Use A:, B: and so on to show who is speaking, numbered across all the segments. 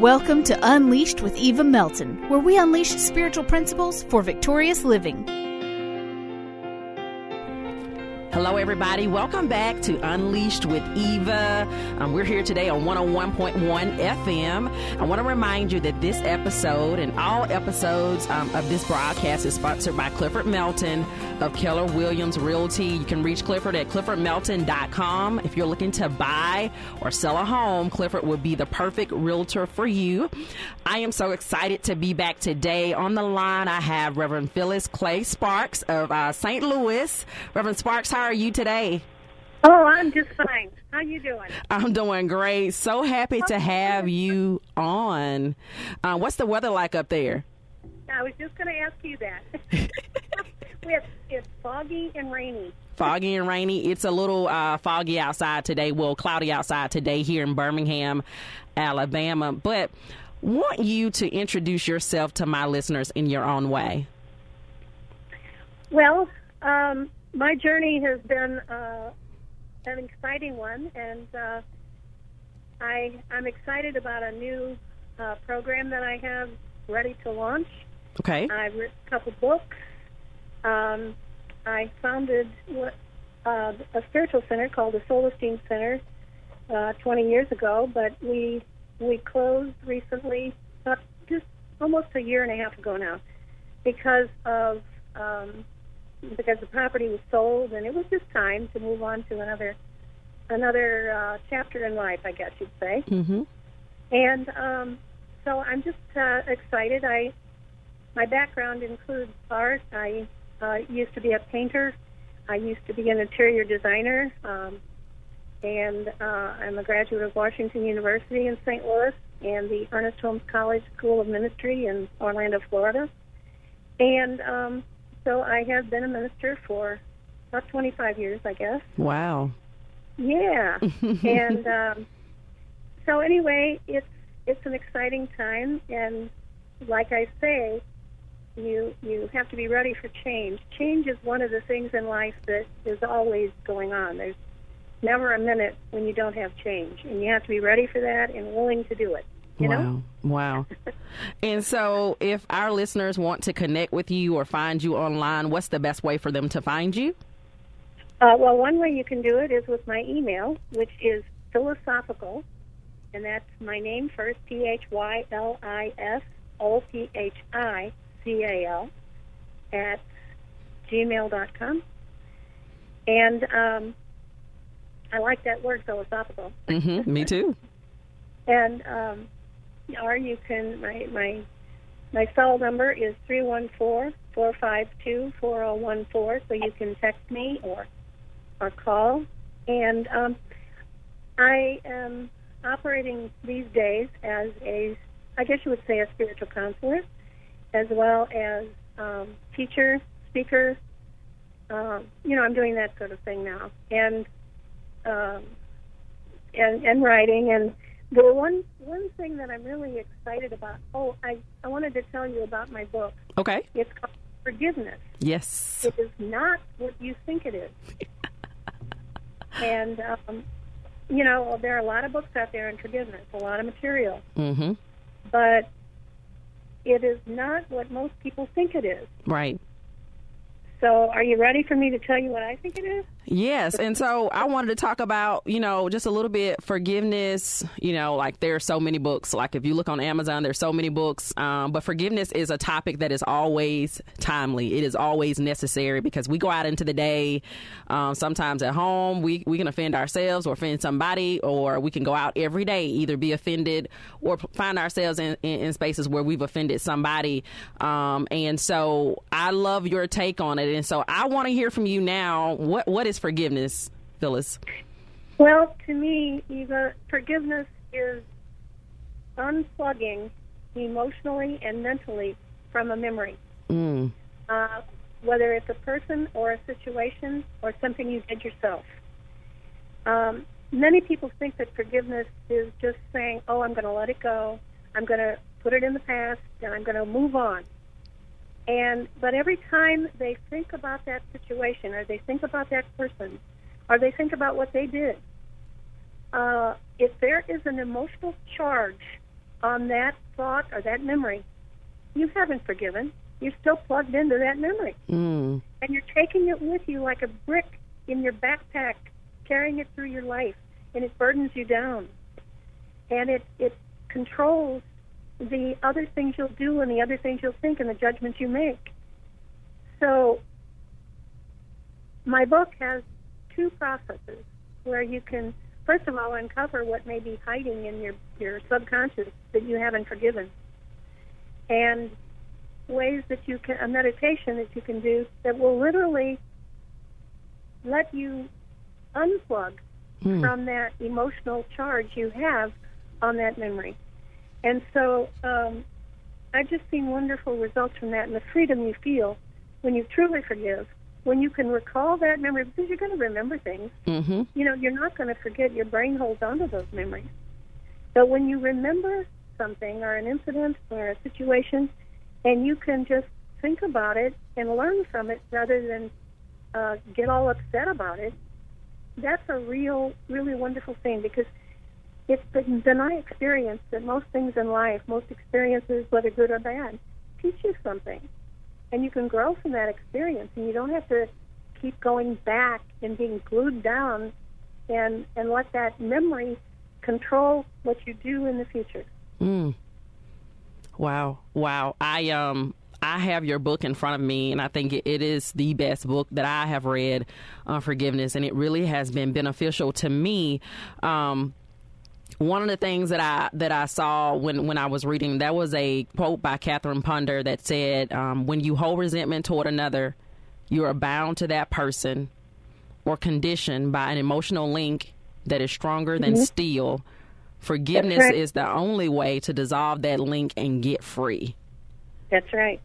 A: Welcome to Unleashed with Eva Melton, where we unleash spiritual principles for victorious living.
B: Hello, everybody. Welcome back to Unleashed with Eva. Um, we're here today on 101.1 FM. I want to remind you that this episode and all episodes um, of this broadcast is sponsored by Clifford Melton of Keller Williams Realty. You can reach Clifford at cliffordmelton.com. If you're looking to buy or sell a home, Clifford would be the perfect realtor for you. I am so excited to be back today. On the line, I have Reverend Phylis Clay Sparks of uh, St. Louis. Reverend Sparks, how are you today?
C: Oh, I'm just fine. How you doing?
B: I'm doing great. So happy to have you on. Uh, what's the weather like up there?
C: I was just going to ask you that. it's, it's foggy and rainy.
B: Foggy and rainy. It's a little uh, foggy outside today. Well, cloudy outside today here in Birmingham, Alabama. But want you to introduce yourself to my listeners in your own way.
C: Well, um, my journey has been uh, an exciting one, and uh, I I'm excited about a new uh, program that I have ready to launch.
B: Okay.
C: I've written a couple books. Um, I founded what, uh, a spiritual center called the Soul Esteem Center uh, 20 years ago, but we we closed recently, uh, just almost a year and a half ago now, because of um, because the property was sold, and it was just time to move on to another another uh, chapter in life, I guess you'd say.
B: Mm-hmm.
C: And um, so I'm just uh, excited. I my background includes art. I uh, used to be a painter. I used to be an interior designer, um, and uh, I'm a graduate of Washington University in St. Louis and the Ernest Holmes College School of Ministry in Orlando, Florida. And um, so I have been a minister for about 25 years, I guess.
B: Wow.
C: Yeah. and um, so anyway, it's it's an exciting time, and like I say, you you have to be ready for change. Change is one of the things in life that is always going on. There's never a minute when you don't have change, and you have to be ready for that and willing to do it. You
B: wow.
C: Know?
B: Wow. and so, if our listeners want to connect with you or find you online, what's the best way for them to find you?
C: Uh, well, one way you can do it is with my email, which is phylisophical, and that's my name first, P H Y L I S O P H I C A L, at gmail.com. And um, I like that word, philosophical.
B: Mm-hmm. Me too.
C: and um, or you can my my my cell number is three one four four five two four zero one four. So you can text me or or call. And um, I am operating these days as a I guess you would say a spiritual counselor, as well as um, teacher, speaker. Um, you know, I'm doing that sort of thing now, and um, and and writing and the one one thing that I'm really excited about. Oh, I I wanted to tell you about my book.
B: Okay.
C: It's called Forgiveness.
B: Yes.
C: It is not what you think it is. and um, you know, there are a lot of books out there on forgiveness, a lot of material,
B: Mm-hmm.
C: but it is not what most people think it is.
B: Right.
C: So, are you ready for me to tell you what I think it is?
B: Yes. And so I wanted to talk about, you know, just a little bit forgiveness. You know, like there are so many books. Like if you look on Amazon, there's so many books. Um, but forgiveness is a topic that is always timely. It is always necessary because we go out into the day. Um, sometimes at home, we, we can offend ourselves or offend somebody, or we can go out every day, either be offended or find ourselves in, in, in spaces where we've offended somebody. Um, and so I love your take on it. And so I want to hear from you now. What What is forgiveness, Phylis?
C: Well, to me, Eva, forgiveness is unplugging emotionally and mentally from a memory.
B: Mm.
C: Uh, whether it's a person or a situation or something you did yourself. Um, many people think that forgiveness is just saying, oh, I'm going to let it go. I'm going to put it in the past and I'm going to move on. And but every time they think about that situation, or they think about that person, or they think about what they did, uh, if there is an emotional charge on that thought or that memory, you haven't forgiven. You're still plugged into that memory.
B: Mm.
C: And you're taking it with you like a brick in your backpack, carrying it through your life, and it burdens you down. And it, it controls the other things you'll do and the other things you'll think and the judgments you make. So, my book has two processes where you can, first of all, uncover what may be hiding in your, your subconscious that you haven't forgiven. And ways that you can, a meditation that you can do that will literally let you unplug
B: Hmm.
C: from that emotional charge you have on that memory. And so um, I've just seen wonderful results from that and the freedom you feel when you truly forgive, when you can recall that memory, because you're going to remember things.
B: Mm-hmm.
C: You know, you're not going to forget. Your brain holds onto those memories. But when you remember something or an incident or a situation, and you can just think about it and learn from it rather than uh, get all upset about it, that's a real, really wonderful thing because it's been, experience that most things in life, most experiences, whether good or bad, teach you something. And you can grow from that experience, and you don't have to keep going back and being glued down and, and let that memory control what you do in the future.
B: Mm. Wow, wow. I um I have your book in front of me, and I think it, it is the best book that I have read on forgiveness, and it really has been beneficial to me. Um, one of the things that I that I saw when when I was reading that was a quote by Catherine Ponder that said, um, "When you hold resentment toward another, you are bound to that person or conditioned by an emotional link that is stronger than steel." Forgiveness
C: right.
B: is the only way to dissolve that link and get free.
C: That's right.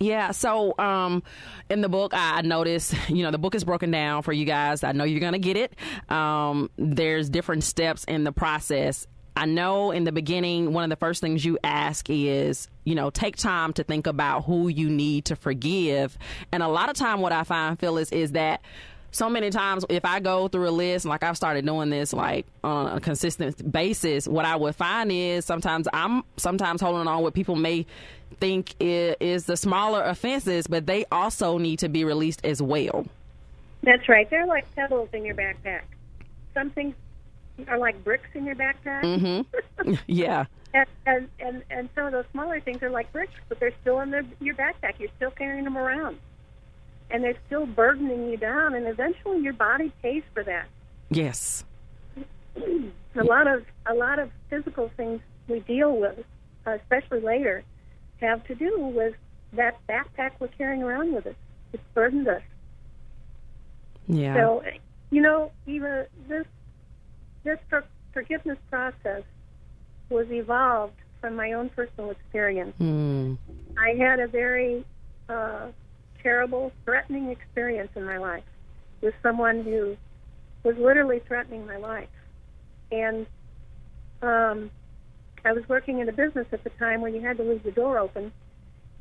B: Yeah, so um, in the book, I noticed, you know, the book is broken down for you guys. I know you're going to get it. Um, there's different steps in the process. I know in the beginning, one of the first things you ask is, you know, take time to think about who you need to forgive. And a lot of time, what I find, Phylis, is that so many times if I go through a list, like I've started doing this like on a consistent basis, what I would find is sometimes I'm sometimes holding on what people may think is, is the smaller offenses, but they also need to be released as well.
C: That's right. They're like pebbles in your backpack. Some things are like bricks in your backpack.
B: Mm-hmm. Yeah.
C: and, and and and some of those smaller things are like bricks, but they're still in the, your backpack. You're still carrying them around, and they're still burdening you down. And eventually, your body pays for that.
B: Yes.
C: A lot of a lot of physical things we deal with, especially later, have to do with that backpack we're carrying around with us. It's burdened us.
B: Yeah.
C: So, you know, Eva, this this forgiveness process was evolved from my own personal experience.
B: Mm.
C: I had a very uh, terrible, threatening experience in my life with someone who was literally threatening my life, and um, I was working in a business at the time where you had to leave the door open,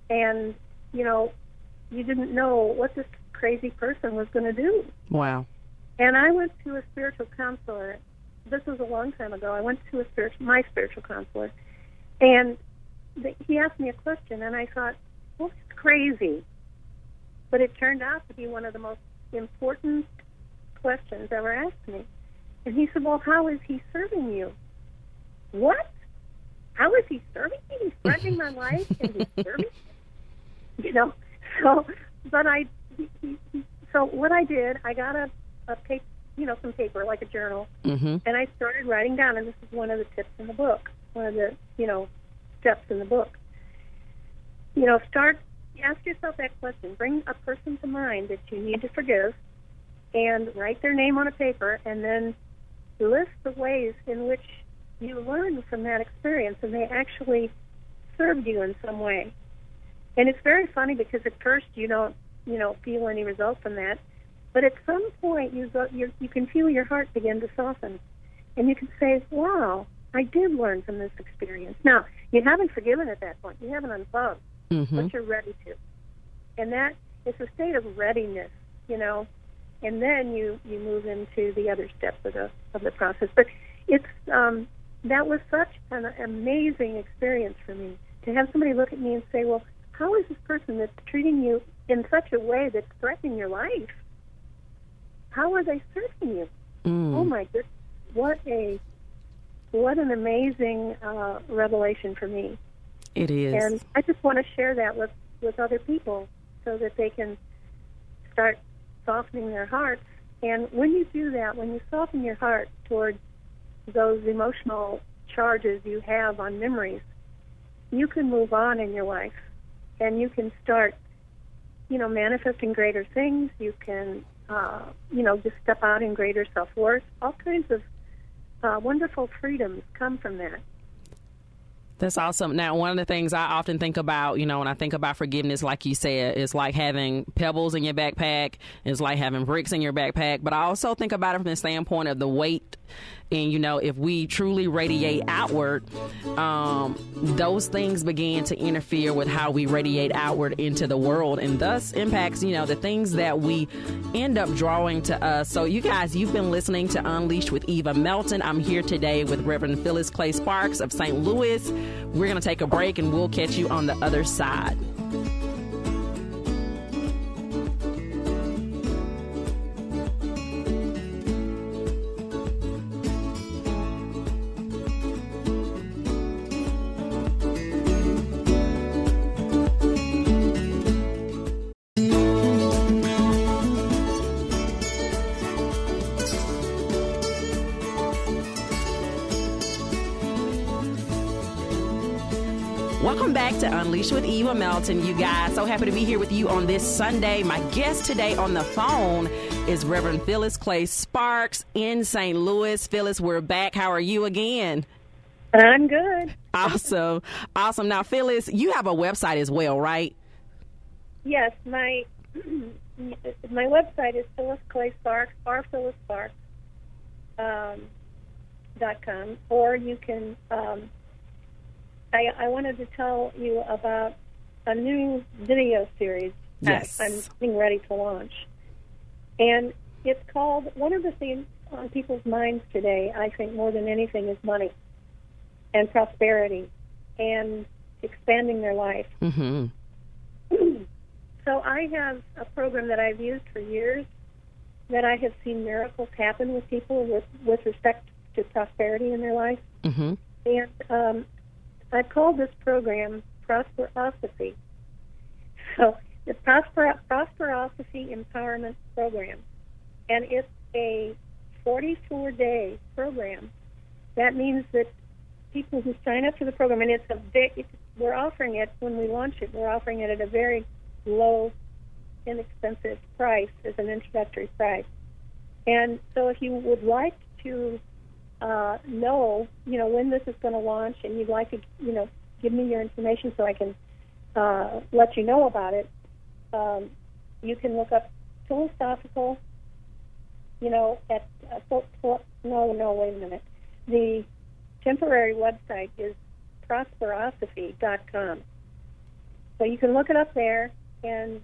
C: and you know, you didn't know what this crazy person was going to do.
B: Wow.
C: And I went to a spiritual counselor. This was a long time ago. I went to a spiritual, my spiritual counselor, and the, he asked me a question, and I thought, "Well, it's crazy," but it turned out to be one of the most important questions ever asked me. And he said, "Well, how is he serving you?" What? How is he serving me? He's threatening my life, and he's serving. me? You know, so but I he, he, he- so what I did, I got a a paper, you know, some paper like a journal,
B: Mm-hmm.
C: and I started writing down. And this is one of the tips in the book, one of the you know steps in the book. You know, start ask yourself that question. Bring a person to mind that you need to forgive, and write their name on a paper, and then list the ways in which you learned from that experience, and they actually served you in some way. And it's very funny because at first you don't, you know, feel any result from that, but at some point you go, you you can feel your heart begin to soften, and you can say, "Wow, I did learn from this experience." Now you haven't forgiven at that point; you haven't unplugged,
B: Mm-hmm.
C: but you're ready to, and that it's a state of readiness, you know, and then you you move into the other steps of the of the process. But it's um, that was such an amazing experience for me to have somebody look at me and say, "Well, how is this person that's treating you in such a way that's threatening your life? How are they serving you?"
B: Mm.
C: Oh my goodness! What a what an amazing uh, revelation for me.
B: It is.
C: And I just want to share that with, with other people so that they can start softening their hearts. And when you do that, when you soften your heart towards those emotional charges you have on memories, you can move on in your life and you can start, you know, manifesting greater things. You can, uh, you know, just step out in greater self worth. All kinds of uh, wonderful freedoms come from that.
B: That's awesome. Now, one of the things I often think about, you know, when I think about forgiveness, like you said, is like having pebbles in your backpack, it's like having bricks in your backpack. But I also think about it from the standpoint of the weight. And, you know, if we truly radiate outward, um, those things begin to interfere with how we radiate outward into the world and thus impacts, you know, the things that we end up drawing to us. So, you guys, you've been listening to Unleashed with Eva Melton. I'm here today with Reverend Phylis Clay Sparks of St. Louis. We're going to take a break and we'll catch you on the other side. Welcome back to Unleashed with Eva Melton, you guys. So happy to be here with you on this Sunday. My guest today on the phone is Reverend Phylis Clay Sparks in St. Louis. Phylis, we're back. How are you again?
C: I'm good.
B: Awesome. Awesome. Now, Phylis, you have a website as well, right?
C: Yes, my my website is Phylis Clay Sparks or Phylis Sparks um, dot com, or you can. Um, I, I wanted to tell you about a new video series
B: Yes.
C: that I'm getting ready to launch, and it's called. One of the things on people's minds today, I think, more than anything, is money and prosperity and expanding their life.
B: Mm-hmm.
C: So I have a program that I've used for years that I have seen miracles happen with people with, with respect to prosperity in their life.
B: Mm-hmm.
C: And um, I've called this program Prosperosophy. So the Prosper, Prosperosophy Empowerment Program. And it's a 44 day program. That means that people who sign up for the program, and it's a big, it's, we're offering it when we launch it, we're offering it at a very low, inexpensive price as an introductory price. And so if you would like to uh, know, you know, when this is going to launch, and you'd like to, you know, give me your information so I can uh, let you know about it, um, you can look up phylisophical, you know, at uh, pho- no, no, wait a minute. The temporary website is prosperosophy.com. So you can look it up there, and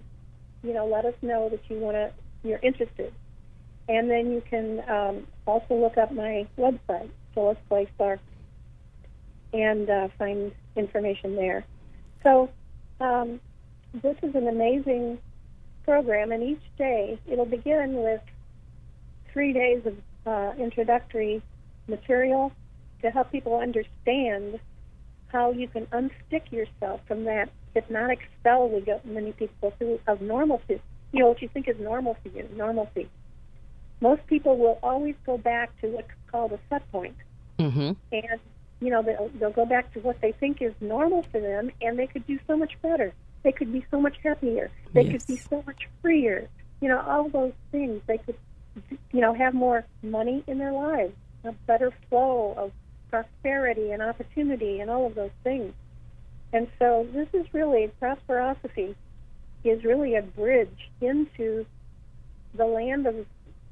C: you know, let us know that you want to, you're interested. And then you can um, also look up my website, Phylis Clay and uh, find information there. So um, this is an amazing program, and each day it'll begin with three days of uh, introductory material to help people understand how you can unstick yourself from that hypnotic spell we get many people through of normalcy. You know, what you think is normal for you, normalcy. Most people will always go back to what's called a set point.
B: Mm-hmm.
C: And, you know, they'll, they'll go back to what they think is normal for them, and they could do so much better. They could be so much happier. They
B: Yes.
C: could be so much freer. You know, all those things. They could, you know, have more money in their lives, a better flow of prosperity and opportunity and all of those things. And so this is really, prosperosophy is really a bridge into the land of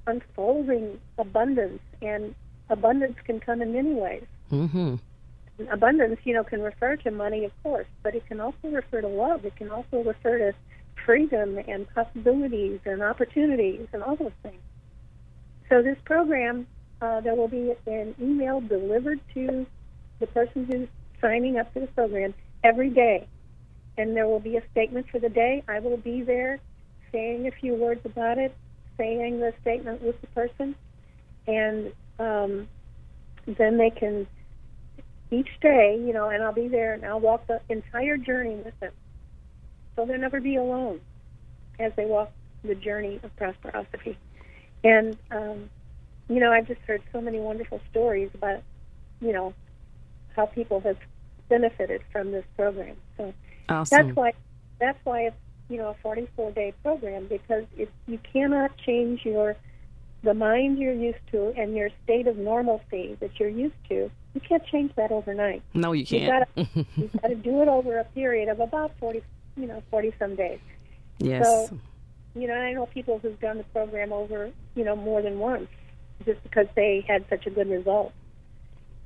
C: unfolding abundance. And abundance can come in many ways.
B: Mm-hmm.
C: Abundance, you know, can refer to money, of course, but it can also refer to love. It can also refer to freedom and possibilities and opportunities and all those things. So this program, uh, there will be an email delivered to the person who's signing up for the program every day. And there will be a statement for the day. I will be there saying a few words about it, saying the statement with the person, and um, then they can each day, you know, and I'll be there and I'll walk the entire journey with them. So they'll never be alone as they walk the journey of prosperity. And, um, you know, I've just heard so many wonderful stories about, you know, how people have benefited from this program. So
B: awesome.
C: that's why that's why it's you know a 44 day program because it, you cannot change your the mind you're used to and your state of normalcy that you're used to. You can't change that overnight.
B: No, you can't.
C: You've got to do it over a period of about 40, you know, 40 some days.
B: Yes.
C: So, you know, I know people who've done the program over, you know, more than once just because they had such a good result.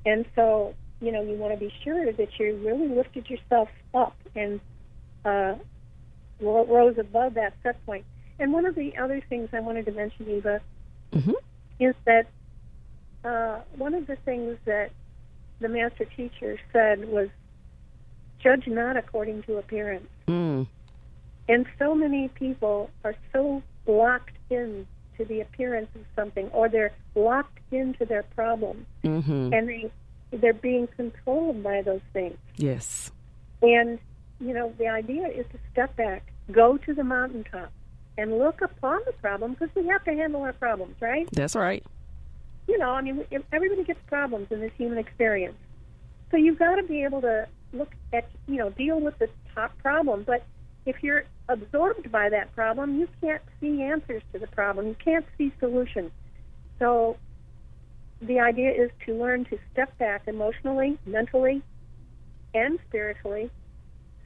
C: And so, you know, you want to be sure that you really lifted yourself up and uh, rose above that set point. And one of the other things I wanted to mention, Eva,
B: mm-hmm.
C: is that uh, one of the things that the master teacher said was, "Judge not according to appearance."
B: Mm.
C: And so many people are so locked in to the appearance of something, or they're locked into their problems,
B: mm-hmm.
C: and they they're being controlled by those things.
B: Yes.
C: And you know, the idea is to step back, go to the mountaintop, and look upon the problem because we have to handle our problems, right?
B: That's right.
C: You know, I mean, everybody gets problems in this human experience. So you've got to be able to look at, you know, deal with the top problem. But if you're absorbed by that problem, you can't see answers to the problem. You can't see solutions. So the idea is to learn to step back emotionally, mentally, and spiritually,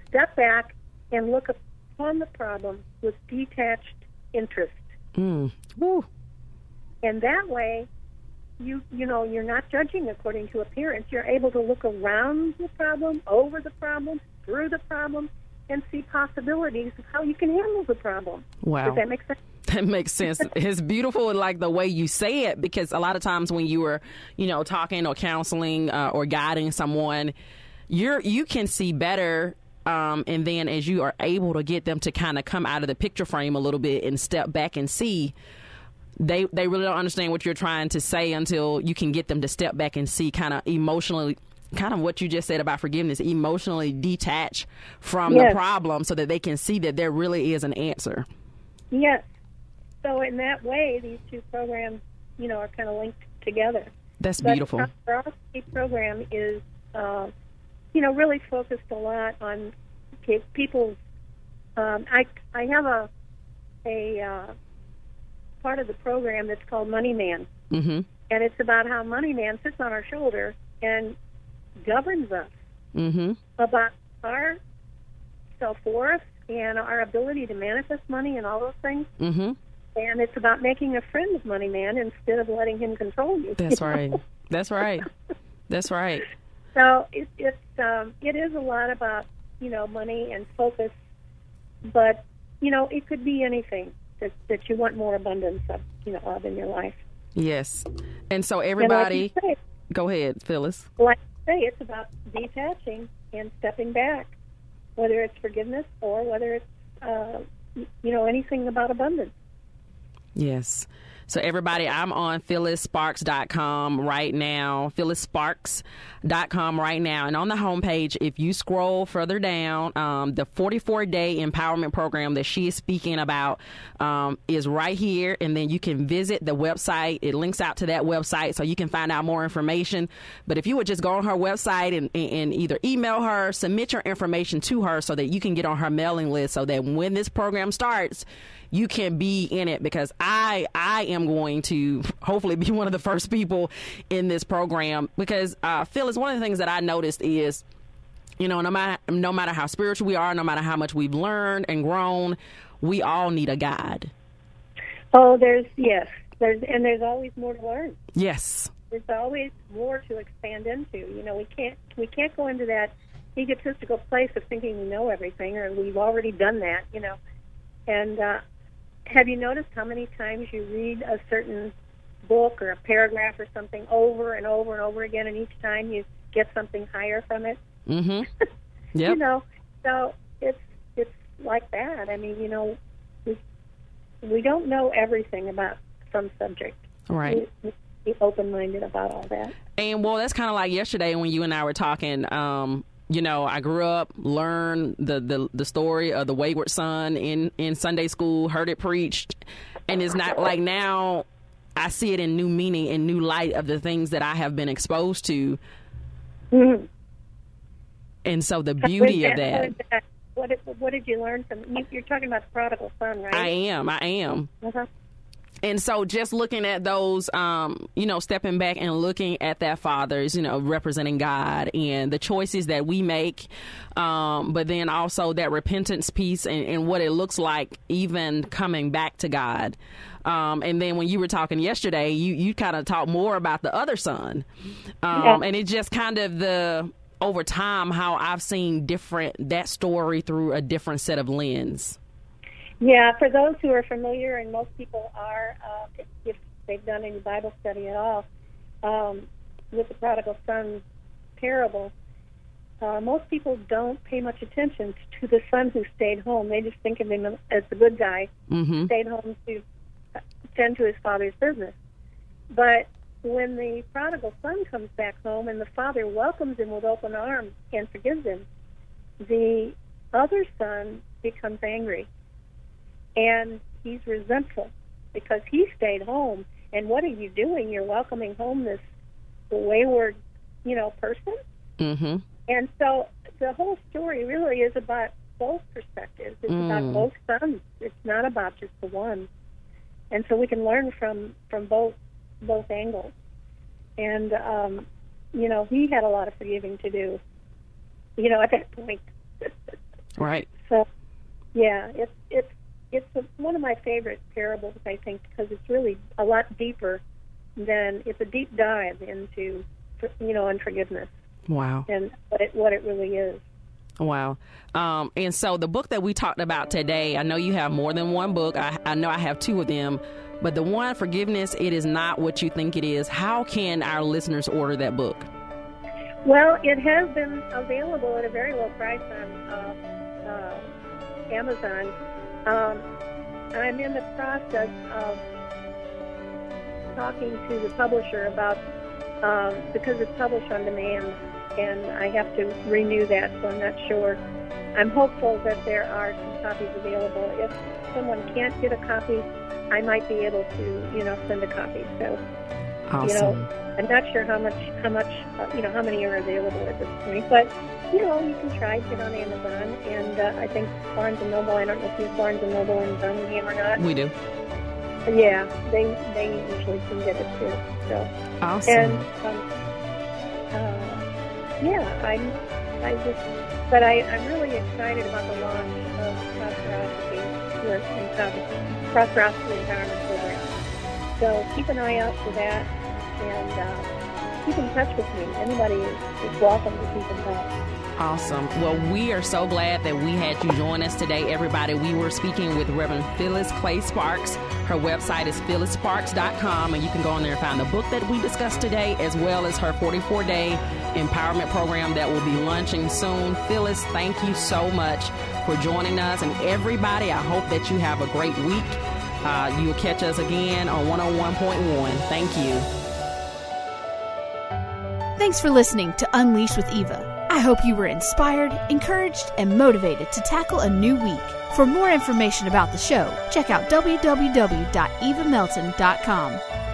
C: step back and look upon the problem with detached interest.
B: Mm. Woo.
C: And that way, you you know you're not judging according to appearance. You're able to look around the problem, over the problem, through the problem, and see possibilities of how you can handle the problem.
B: Wow.
C: Does that make sense?
B: That makes sense. it's beautiful, like the way you say it, because a lot of times when you were, you know, talking or counseling uh, or guiding someone, you're you can see better um, and then as you are able to get them to kind of come out of the picture frame a little bit and step back and see they they really don't understand what you're trying to say until you can get them to step back and see kind of emotionally kind of what you just said about forgiveness emotionally detach from
C: yes.
B: the problem so that they can see that there really is an answer.
C: Yes. So in that way these two programs you know are kind of linked together.
B: That's beautiful.
C: the program is uh, you know really focused a lot on people's um, I I have a a uh, part of the program that's called Money Man,
B: mm-hmm.
C: and it's about how Money Man sits on our shoulder and governs us
B: mm-hmm.
C: about our self worth and our ability to manifest money and all those things.
B: Mm-hmm.
C: And it's about making a friend of Money Man instead of letting him control you.
B: That's
C: you
B: right.
C: know?
B: That's right. That's right.
C: So it, it's um, it is a lot about you know money and focus, but you know it could be anything that, that you want more abundance of, you know, of in your life.
B: Yes. And so everybody,
C: and like say,
B: go ahead, Phylis.
C: Like I say, it's about detaching and stepping back, whether it's forgiveness or whether it's, uh, you know, anything about abundance.
B: Yes. So, everybody, I'm on phylissparks.com right now, phylissparks.com right now. And on the homepage, if you scroll further down, um, the 44 day empowerment program that she is speaking about um, is right here. And then you can visit the website. It links out to that website so you can find out more information. But if you would just go on her website and, and either email her, submit your information to her so that you can get on her mailing list so that when this program starts, you can be in it because I I am going to hopefully be one of the first people in this program because uh, Phylis, one of the things that I noticed is you know no matter no matter how spiritual we are, no matter how much we've learned and grown, we all need a guide.
C: Oh, there's yes, there's and there's always more to learn.
B: Yes,
C: there's always more to expand into. You know, we can't we can't go into that egotistical place of thinking we know everything or we've already done that. You know, and uh, have you noticed how many times you read a certain book or a paragraph or something over and over and over again, and each time you get something higher from it.
B: Mm-hmm.
C: Yeah.
B: You
C: know, so it's it's like that. I mean, you know, we we don't know everything about some subject.
B: Right.
C: We, we be open minded about all that.
B: And well, that's kind of like yesterday when you and I were talking. Um, you know, I grew up, learned the, the the story of the wayward son in in Sunday school, heard it preached, and it's not like now I see it in new meaning and new light of the things that I have been exposed to.
C: Mhm.
B: And so the beauty of that,
C: that? what, did, what did you learn from? You, you're talking about the prodigal son, right?
B: I am, I am.
C: uh-huh.
B: And so just looking at those, um, you know, stepping back and looking at that fathers, you know, representing God and the choices that we make, um, but then also that repentance piece and, and what it looks like even coming back to God. Um, and then when you were talking yesterday, you, you kind of talked more about the other son. Um,
C: Yeah.
B: and it just kind of the, over time, how I've seen different, that story through a different set of lens.
C: Yeah, for those who are familiar, and most people are, uh, if, if they've done any Bible study at all, um, with the prodigal son parable, uh, most people don't pay much attention to the son who stayed home. They just think of him as the good guy,
B: Mm-hmm.
C: stayed home to tend to his father's business. But when the prodigal son comes back home and the father welcomes him with open arms and forgives him, the other son becomes angry and he's resentful because he stayed home. And what are you doing? You're welcoming home this wayward, you know, person.
B: Mm-hmm.
C: And so the whole story really is about both perspectives. It's
B: Mm.
C: about both sons. It's not about just the one. And so we can learn from from both both angles. And um, you know, he had a lot of forgiving to do. You know, at that point.
B: Right.
C: So, yeah, it's it's it's a, one of my favorite parables, I think, because it's really a lot deeper than it's a deep dive into, you know, unforgiveness
B: Wow.
C: and what it what it really is.
B: Wow. Um, and so the book that we talked about today, I know you have more than one book. I, I know I have two of them. But the one, Forgiveness, it is not what you think it is. How can our listeners order that book?
C: Well, it has been available at a very low price on uh, uh, Amazon. Um, I'm in the process of talking to the publisher about um, because it's published on demand, and I have to renew that, so I'm not sure. I'm hopeful that there are some copies available. If someone can't get a copy, I might be able to, you know, send a copy. So
B: Awesome.
C: you know, I'm not sure how much, how much, uh, you know, how many are available at this point. But you know, you can try get on Amazon, and uh, I think Barnes and Noble. I don't know if you have Barnes and Noble in Birmingham or not.
B: we do.
C: Yeah, they they usually can get it too. So
B: Awesome.
C: and um, uh, yeah, I'm I just, but I I'm really excited about the launch of Prosperosophy here in Covington, Prosperosophy Empowerment Program. So keep an eye out for that, and uh, keep in touch with me. Anybody is, welcome to keep in touch.
B: Awesome. Well, we are so glad that we had you join us today, everybody. We were speaking with Reverend Phylis Clay Sparks. Her website is phylissparks.com, and you can go on there and find the book that we discussed today, as well as her 44 day empowerment program that will be launching soon. Phylis, thank you so much for joining us. And everybody, I hope that you have a great week. Uh, you will catch us again on 101.1. Thank you.
A: Thanks for listening to Unleash with Eva. I hope you were inspired, encouraged, and motivated to tackle a new week. For more information about the show, check out www.evamelton.com.